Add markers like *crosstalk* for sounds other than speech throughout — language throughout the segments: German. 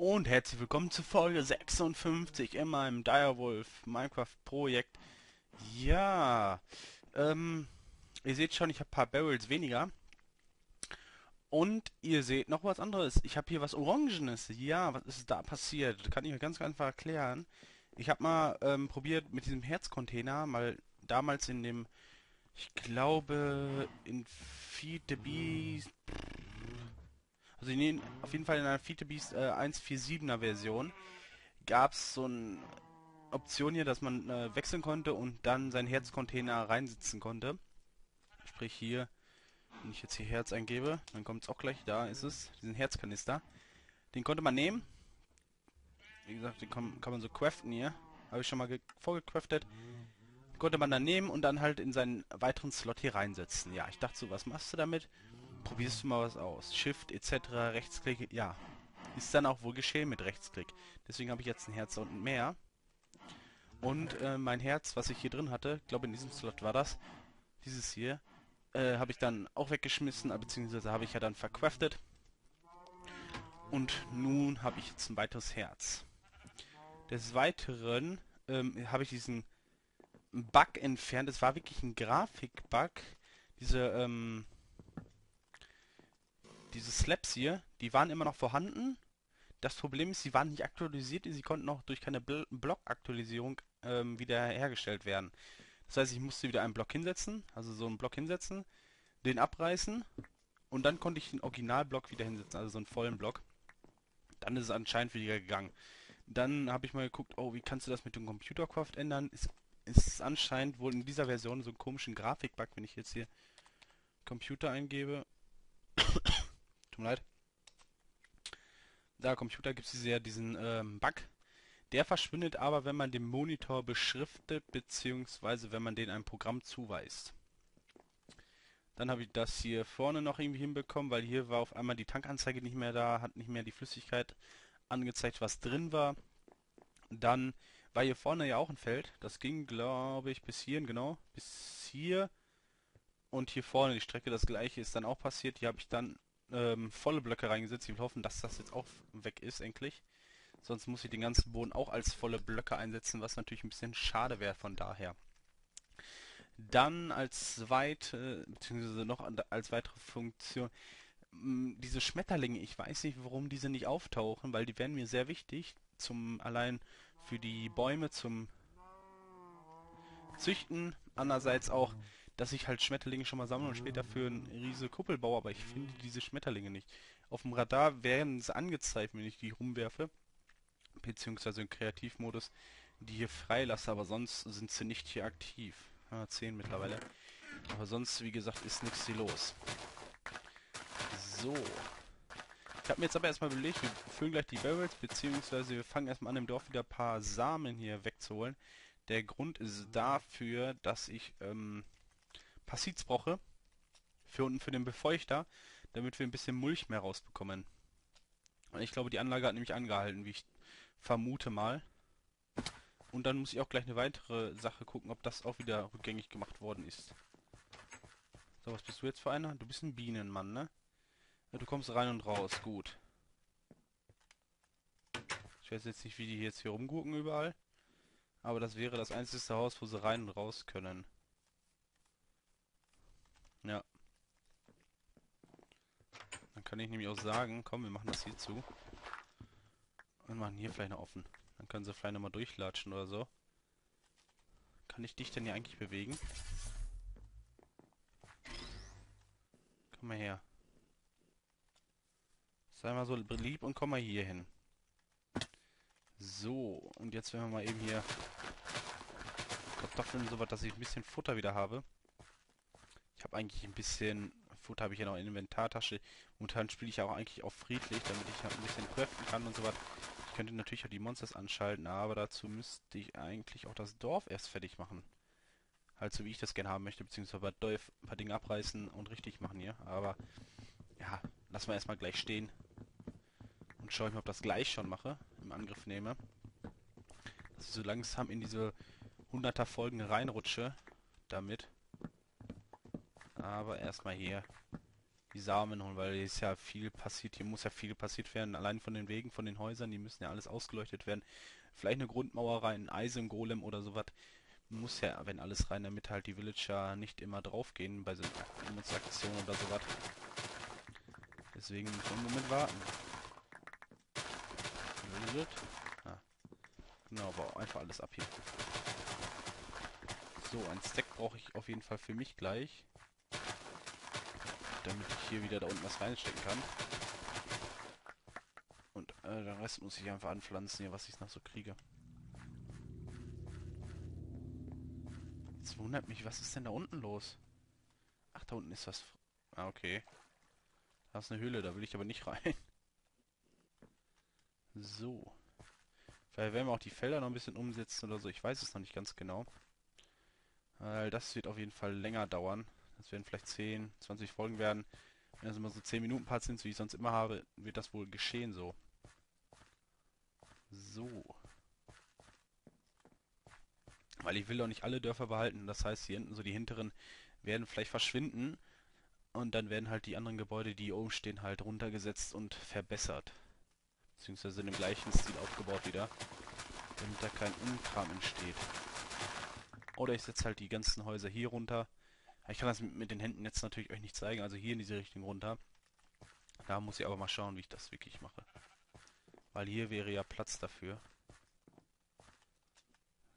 Und herzlich willkommen zu Folge 56 in meinem Direwolf Minecraft Projekt. Ja, ähm, ihr seht schon, ich habe ein paar Barrels weniger. Und ihr seht noch was anderes. Ich habe hier was Orangenes. Ja, was ist da passiert? Kann ich mir ganz, einfach erklären. Ich habe mal ähm, probiert mit diesem Herzcontainer, mal damals in dem, ich glaube, in Feed the Beast also in, auf jeden Fall in einer Feed Beast äh, 1.4.7er Version gab es so eine Option hier, dass man äh, wechseln konnte und dann seinen Herzcontainer reinsitzen konnte. Sprich hier, wenn ich jetzt hier Herz eingebe, dann kommt es auch gleich, da ist es, diesen Herzkanister. Den konnte man nehmen. Wie gesagt, den kann, kann man so craften hier. Habe ich schon mal vorgecraftet. Konnte man dann nehmen und dann halt in seinen weiteren Slot hier reinsetzen. Ja, ich dachte so, was machst du damit? Probierst du mal was aus. Shift etc. Rechtsklick, ja. Ist dann auch wohl geschehen mit Rechtsklick. Deswegen habe ich jetzt ein Herz und mehr. Und äh, mein Herz, was ich hier drin hatte, glaube in diesem Slot war das, dieses hier, äh, habe ich dann auch weggeschmissen, beziehungsweise habe ich ja dann verkraftet. Und nun habe ich jetzt ein weiteres Herz. Des Weiteren ähm, habe ich diesen Bug entfernt. Es war wirklich ein Grafik-Bug. Diese, ähm, diese Slaps hier, die waren immer noch vorhanden. Das Problem ist, sie waren nicht aktualisiert, sie konnten auch durch keine Bl Block-Aktualisierung ähm, wieder hergestellt werden. Das heißt, ich musste wieder einen Block hinsetzen, also so einen Block hinsetzen, den abreißen und dann konnte ich den Originalblock wieder hinsetzen, also so einen vollen Block. Dann ist es anscheinend wieder gegangen. Dann habe ich mal geguckt, oh, wie kannst du das mit dem Computercraft ändern? Ist, ist anscheinend wohl in dieser Version so einen komischen Grafikbug, wenn ich jetzt hier Computer eingebe. Tut mir leid. Da Computer gibt es ja diesen ähm, Bug. Der verschwindet aber, wenn man den Monitor beschriftet, beziehungsweise wenn man den ein Programm zuweist. Dann habe ich das hier vorne noch irgendwie hinbekommen, weil hier war auf einmal die Tankanzeige nicht mehr da, hat nicht mehr die Flüssigkeit angezeigt, was drin war. Dann war hier vorne ja auch ein Feld. Das ging, glaube ich, bis hierhin, genau. Bis hier. Und hier vorne die Strecke das gleiche ist dann auch passiert. Hier habe ich dann ähm, volle Blöcke reingesetzt. Ich will hoffen, dass das jetzt auch weg ist, endlich. Sonst muss ich den ganzen Boden auch als volle Blöcke einsetzen, was natürlich ein bisschen schade wäre von daher. Dann als zweite, beziehungsweise noch als weitere Funktion, diese Schmetterlinge, ich weiß nicht, warum diese nicht auftauchen, weil die wären mir sehr wichtig, zum allein für die Bäume zum Züchten, andererseits auch dass ich halt Schmetterlinge schon mal sammle und später für eine riesige Kuppel baue, aber ich finde diese Schmetterlinge nicht. Auf dem Radar werden sie angezeigt, wenn ich die rumwerfe, beziehungsweise im Kreativmodus die hier freilasse, aber sonst sind sie nicht hier aktiv. Ja, 10 mittlerweile. Aber sonst, wie gesagt, ist nichts hier los. So. Ich habe mir jetzt aber erstmal überlegt, wir füllen gleich die Barrels, beziehungsweise wir fangen erstmal an, im Dorf wieder ein paar Samen hier wegzuholen. Der Grund ist dafür, dass ich ähm, Passiz brauche. Für unten für den Befeuchter, damit wir ein bisschen Mulch mehr rausbekommen. Und ich glaube, die Anlage hat nämlich angehalten, wie ich vermute mal. Und dann muss ich auch gleich eine weitere Sache gucken, ob das auch wieder rückgängig gemacht worden ist. So, was bist du jetzt für einer? Du bist ein Bienenmann, ne? Ja, du kommst rein und raus, gut. Ich weiß jetzt nicht, wie die jetzt hier rumgucken überall. Aber das wäre das einzige Haus, wo sie rein und raus können. Ja. Dann kann ich nämlich auch sagen, komm, wir machen das hier zu. Und machen hier vielleicht noch offen. Dann können sie vielleicht nochmal durchlatschen oder so. Kann ich dich denn hier eigentlich bewegen? Komm mal her. Sei mal so lieb und komm mal hier hin. So, und jetzt werden wir mal eben hier Kartoffeln und so was, dass ich ein bisschen Futter wieder habe. Ich habe eigentlich ein bisschen Futter habe ich ja noch in der Inventartasche. Momentan spiele ich ja auch eigentlich auf friedlich, damit ich halt ein bisschen craften kann und so was. Ich könnte natürlich auch die Monsters anschalten, aber dazu müsste ich eigentlich auch das Dorf erst fertig machen. Halt so wie ich das gerne haben möchte, beziehungsweise bei Dorf ein paar Dinge abreißen und richtig machen hier. Aber ja, lassen wir erstmal gleich stehen. Und schaue ich mal, ob das gleich schon mache, im Angriff nehme. Dass ich so langsam in diese 100er Folgen reinrutsche damit. Aber erstmal hier die Samen holen, weil hier ist ja viel passiert, hier muss ja viel passiert werden, allein von den Wegen, von den Häusern, die müssen ja alles ausgeleuchtet werden. Vielleicht eine Grundmauer rein, ein Eisengolem oder sowas. Muss ja, wenn alles rein, damit halt die Villager nicht immer draufgehen bei so Demonstrationen oder sowas. Deswegen müssen wir einen Moment warten. Ah. Genau, aber einfach alles ab hier. So, ein Stack brauche ich auf jeden Fall für mich gleich. Damit ich hier wieder da unten was reinstecken kann. Und äh, den Rest muss ich einfach anpflanzen hier, was ich noch so kriege. Jetzt wundert mich, was ist denn da unten los? Ach, da unten ist was... Ah, okay. Da ist eine Höhle, da will ich aber nicht rein. *laughs* So. Vielleicht werden wir auch die Felder noch ein bisschen umsetzen oder so. Ich weiß es noch nicht ganz genau. Weil das wird auf jeden Fall länger dauern. Das werden vielleicht 10, 20 Folgen werden. Wenn das immer so 10 Minuten Parts sind, wie ich sonst immer habe, wird das wohl geschehen so. So. Weil ich will doch nicht alle Dörfer behalten. Das heißt, hier hinten, so die hinteren, werden vielleicht verschwinden. Und dann werden halt die anderen Gebäude, die hier oben stehen, halt runtergesetzt und verbessert. Beziehungsweise in dem gleichen Stil aufgebaut wieder. Damit da kein Unkram entsteht. Oder ich setze halt die ganzen Häuser hier runter. Ich kann das mit, den Händen jetzt natürlich euch nicht zeigen, also hier in diese Richtung runter. Da muss ich aber mal schauen, wie ich das wirklich mache. Weil hier wäre ja Platz dafür.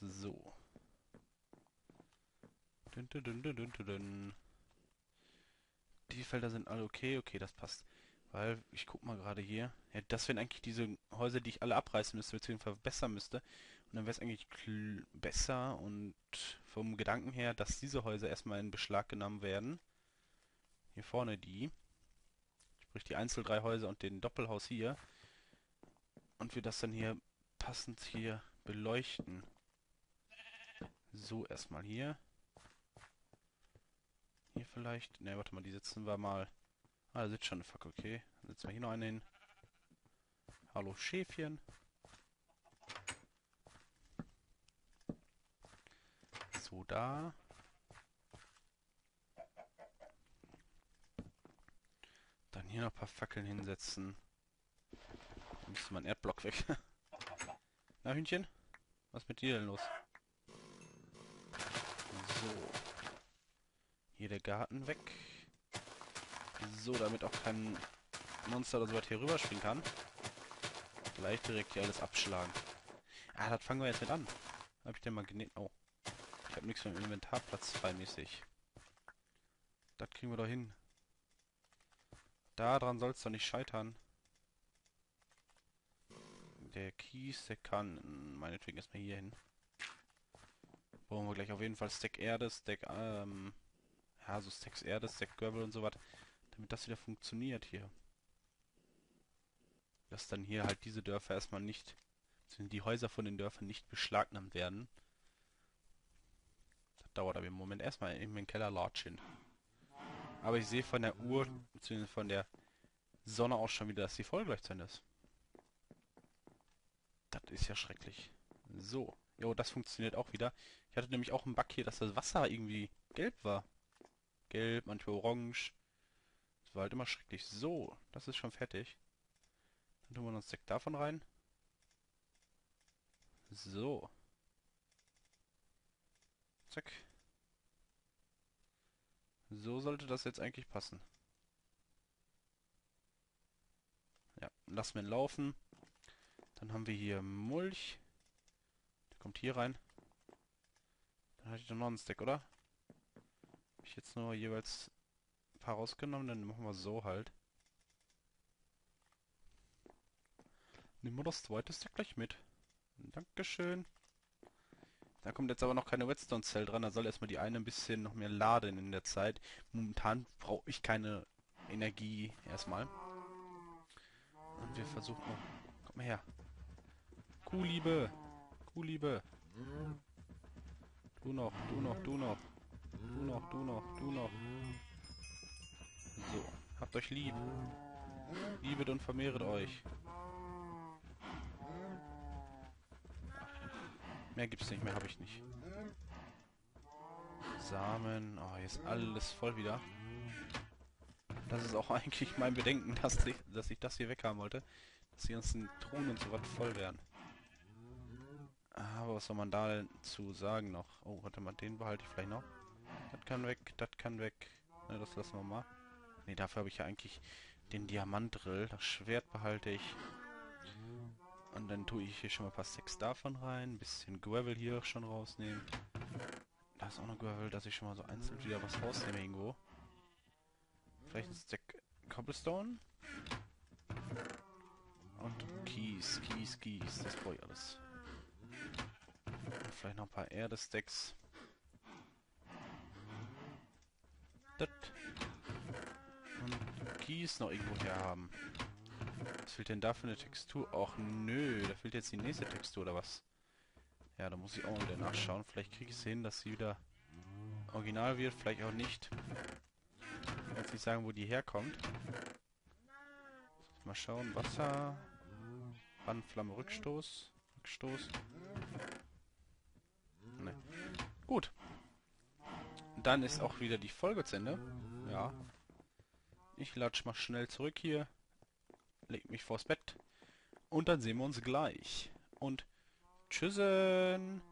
So. Dun, dun, dun, die Felder sind alle okay. Okay, das passt. Weil, ich guck mal gerade hier. Ja, das wären eigentlich diese Häuser, die ich alle abreißen müsste, beziehungsweise verbessern müsste. Dann wäre es eigentlich besser und vom Gedanken her, dass diese Häuser erstmal in Beschlag genommen werden. Hier vorne die. Sprich die Einzel drei Häuser und den Doppelhaus hier. Und wir das dann hier passend hier beleuchten. So, erstmal hier. Hier vielleicht. Ne, warte mal, die setzen wir mal. Ah, da sitzt schon eine Fackel, okay. Dann setzen wir hier noch einen hin. Hallo Schäfchen. So, da. Dann hier noch ein paar Fackeln hinsetzen. Da müsste mein Erdblock weg. *laughs* Na, Hühnchen? Was mit dir denn los? So. Hier der Garten weg. So, damit auch kein Monster oder so was hier rüberspringen kann. Gleich direkt hier alles abschlagen. Ah, das fangen wir jetzt mit an. Hab ich denn mal genäht? Oh. Ich habe nichts vom Inventarplatz freimäßig. Das kriegen wir doch hin. Daran soll es doch nicht scheitern. Der Kies, der kann meinetwegen erstmal hier hin. Brauchen wir gleich auf jeden Fall Stack Erde, Stack, ähm, ja, so Stacks Erde, Stack Gravel und so was, damit das wieder funktioniert hier. Dass dann hier halt diese Dörfer erstmal nicht, die Häuser von den Dörfern nicht beschlagnahmt werden dauert aber im Moment erstmal in den Keller latschen. Aber ich sehe von der Uhr, beziehungsweise von der Sonne aus schon wieder, dass die Folge gleich zu Ende ist. Das ist ja schrecklich. So. Jo, das funktioniert auch wieder. Ich hatte nämlich auch einen Bug hier, dass das Wasser irgendwie gelb war. Gelb, manchmal orange. Das war halt immer schrecklich. So, das ist schon fertig. Dann tun wir ein Stack davon rein. So. Zack. So sollte das jetzt eigentlich passen. Ja, lassen wir ihn laufen. Dann haben wir hier Mulch. Der kommt hier rein. Dann hatte ich doch noch einen Stack, oder? Habe ich jetzt nur jeweils ein paar rausgenommen, dann machen wir so halt. Nehmen wir das zweite Stack gleich mit. Dankeschön. Da kommt jetzt aber noch keine Redstone-Cell dran, da soll erstmal die eine ein bisschen noch mehr laden in der Zeit. Momentan brauche ich keine Energie erstmal. Und wir versuchen... Oh, komm her. Kuhliebe! Kuhliebe! Du noch, du noch, du noch. Du noch, du noch, du noch. So, habt euch lieb. Liebet und vermehret euch. Mehr gibt's nicht, mehr habe ich nicht. Samen. Oh, hier ist alles voll wieder. Das ist auch *laughs* eigentlich mein Bedenken, dass ich, dass ich das hier weghaben wollte. Dass die ganzen Truhen und so was voll werden. Aber was soll man dazu sagen noch? Oh, warte mal, den behalte ich vielleicht noch. Das kann weg, das kann weg. Ne, das lassen wir mal. Ne, dafür habe ich ja eigentlich den Diamantdrill. Das Schwert behalte ich. Und dann tue ich hier schon mal ein paar Stacks davon rein. Ein bisschen Gravel hier schon rausnehmen. Da ist auch noch Gravel, dass ich schon mal so einzeln wieder was rausnehme irgendwo. Vielleicht ein Stack Cobblestone. Und Keys, Keys, Keys. Das brauche ich alles. Und vielleicht noch ein paar Erde-Stacks. Das. Und Keys noch irgendwo her haben. Was fehlt denn da für eine Textur? Och nö, da fehlt jetzt die nächste Textur oder was? Ja, da muss ich auch wieder nachschauen. Vielleicht kriege ich es hin, dass sie wieder original wird, vielleicht auch nicht. Ich kann jetzt nicht sagen, wo die herkommt. Mal schauen. Wasser. Brandflamme, Rückstoß. Rückstoß. Ne. Gut. Dann ist auch wieder die Folge zu Ende. Ja. Ich latsch mal schnell zurück hier. Leg mich vors Bett. Und dann sehen wir uns gleich. Und tschüssen.